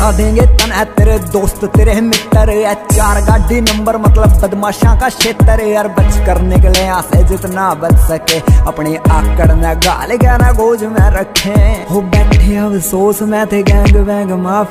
बता देंगे तन। है तेरे दोस्त, तेरे मित्र या चार गाड़ी नंबर मतलब बदमाशा का क्षेत्र यार बच कर निकले से जितना बच सके। अपनी आकड़ में गाल गाना गोज में रखे। हो बैठे अफसोस, में थे गैंग वैंग माफ़ी